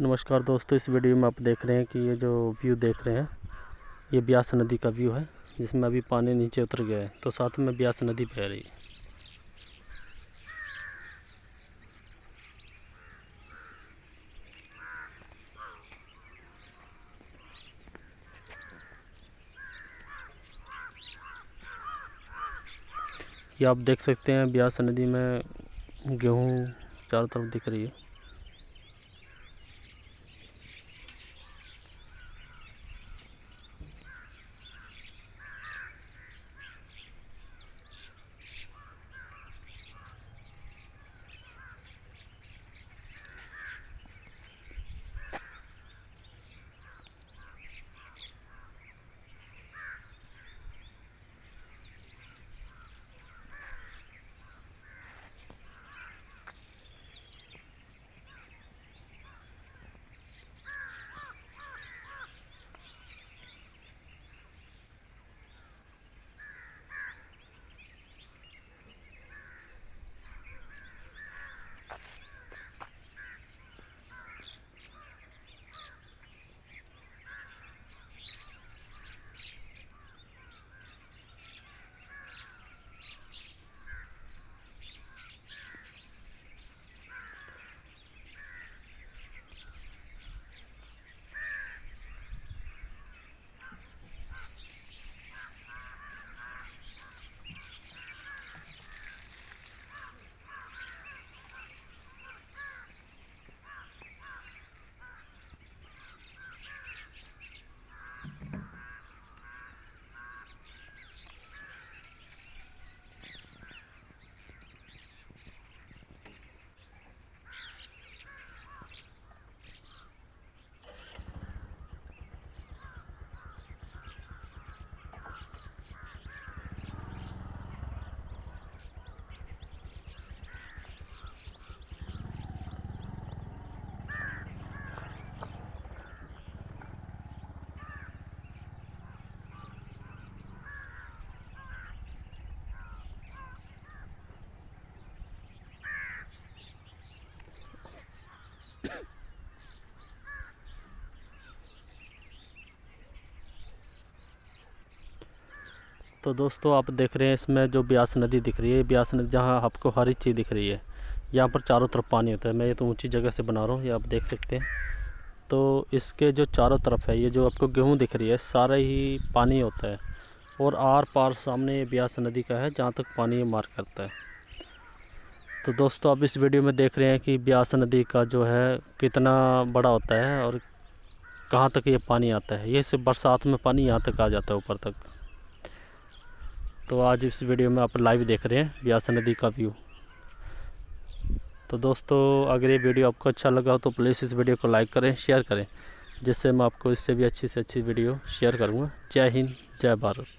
नमस्कार दोस्तों, इस वीडियो में आप देख रहे हैं कि ये जो व्यू देख रहे हैं, ये ब्यास नदी का व्यू है, जिसमें अभी पानी नीचे उतर गया है। तो साथ में ब्यास नदी बह रही है। ये आप देख सकते हैं, ब्यास नदी में गेहूँ चारों तरफ़ दिख रही है। तो दोस्तों आप देख रहे हैं इसमें जो ब्यास नदी दिख रही है, ब्यास नदी जहाँ आपको हरी चीज़ दिख रही है। यहाँ पर चारों तरफ़ पानी होता है। मैं ये तो ऊँची जगह से बना रहा हूँ, ये आप देख सकते हैं। तो इसके जो चारों तरफ़ है, ये जो आपको गेहूँ दिख रही है, सारा ही पानी होता है और आर पार सामने ब्यास नदी का है, जहाँ तक पानी मार करता है। तो दोस्तों आप इस वीडियो में देख रहे हैं कि ब्यास नदी का जो है, कितना बड़ा होता है और कहाँ तक ये पानी आता है। ये सिर्फ़ बरसात में पानी यहाँ तक आ जाता है, ऊपर तक। तो आज इस वीडियो में आप लाइव देख रहे हैं ब्यास नदी का व्यू। तो दोस्तों, अगर ये वीडियो आपको अच्छा लगा हो तो प्लीज़ इस वीडियो को लाइक करें, शेयर करें, जिससे मैं आपको इससे भी अच्छी से अच्छी वीडियो शेयर करूँगा। जय हिंद, जय भारत।